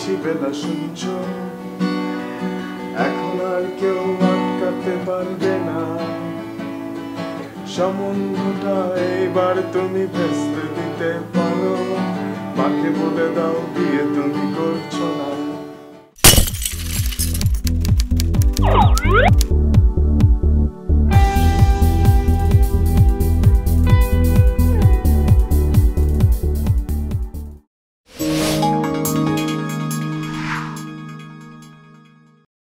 ছিপে না শুনছ? এখন আর কেউ আটকাতে পারবে না। সমন্ধটা এইবার তুমি ভেস্তে দিতে পারো। মাকে বলে দাও বিয়ে তুমি করছ না।